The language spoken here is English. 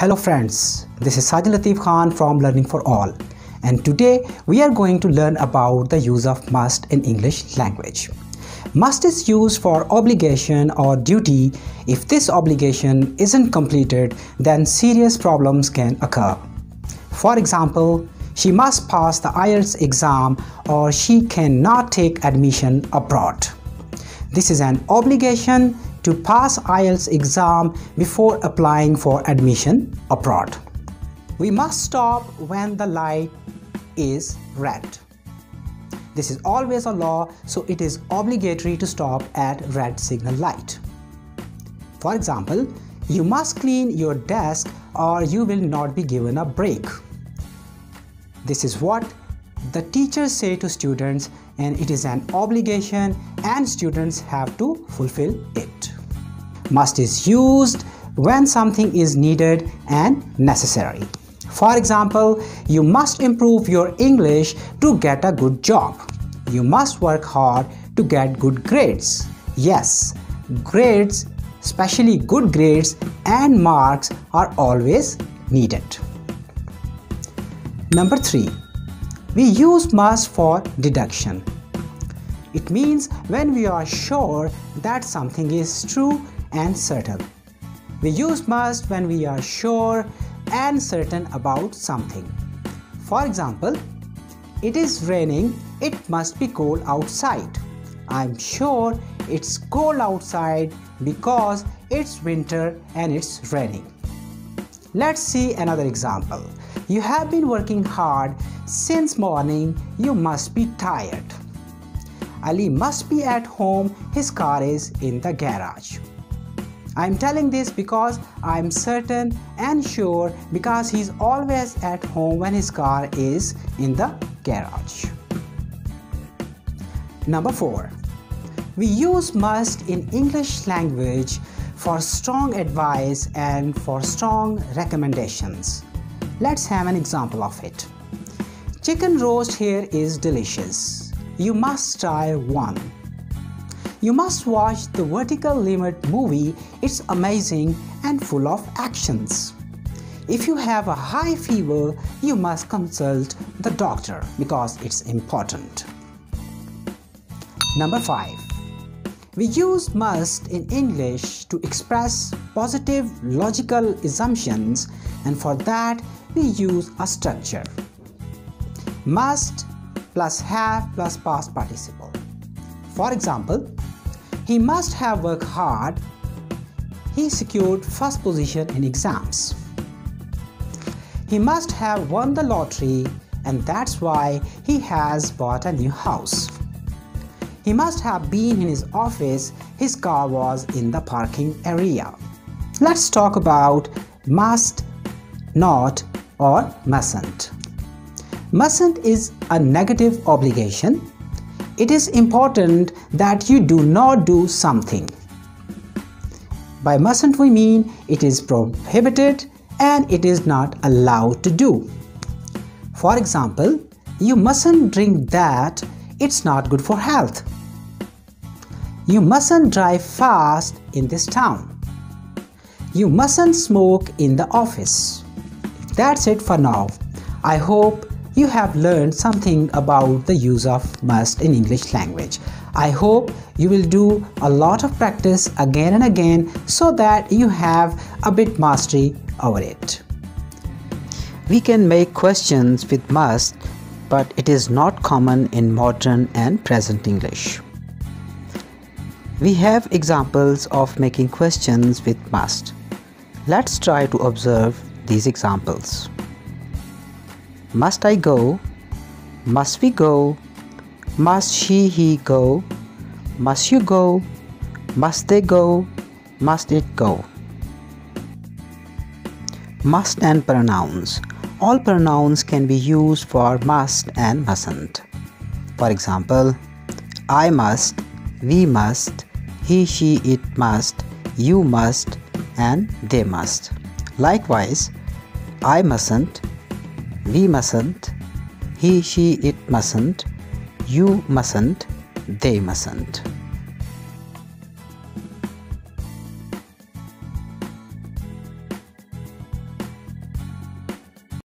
Hello friends, this is Sajid Latif Khan from Learning for All and today we are going to learn about the use of must in English language. Must is used for obligation or duty. If this obligation isn't completed, then serious problems can occur. For example, she must pass the IELTS exam or she cannot take admission abroad. This is an obligation to pass IELTS exam before applying for admission abroad. We must stop when the light is red. This is always a law, so it is obligatory to stop at red signal light. For example, you must clean your desk or you will not be given a break. This is what the teachers say to students and it is an obligation and students have to fulfill it. Must is used when something is needed and necessary. For example, you must improve your English to get a good job. You must work hard to get good grades. Yes, grades, especially good grades and marks are always needed. Number 3. We use must for deduction. It means when we are sure that something is true and certain. We use must when we are sure and certain about something. For example, it is raining, it must be cold outside. I'm sure it's cold outside because it's winter and it's raining. Let's see another example. You have been working hard since morning, you must be tired. Ali must be at home, his car is in the garage. I'm telling this because I'm certain and sure because he's always at home when his car is in the garage. Number 4. We use must in English language for strong advice and for strong recommendations. Let's have an example of it. Chicken roast here is delicious. You must try one. You must watch the Vertical Limit movie. It's amazing and full of actions. If you have a high fever, you must consult the doctor because it's important. Number 5. We use must in English to express positive logical assumptions and for that we use a structure. Must plus have plus past participle. For example, he must have worked hard. He secured first position in exams. He must have won the lottery and that's why he has bought a new house. He must have been in his office, his car was in the parking area. Let's talk about must, not, or mustn't. Mustn't is a negative obligation. It is important that you do not do something. By mustn't we mean it is prohibited and it is not allowed to do. For example, you mustn't drink that, it's not good for health. You mustn't drive fast in this town. You mustn't smoke in the office. That's it for now. I hope you have learned something about the use of must in English language. I hope you will do a lot of practice again and again so that you have a bit mastery over it. We can make questions with must, but it is not common in modern and present English. We have examples of making questions with must. Let's try to observe these examples. Must I go? Must we go? Must she, he go? Must you go? Must they go? Must it go? Must and pronouns. All pronouns can be used for must and mustn't. For example, I must, we must, he, she, it must, you must, and they must. Likewise, I mustn't, we mustn't, he, she, it mustn't, you mustn't, they mustn't.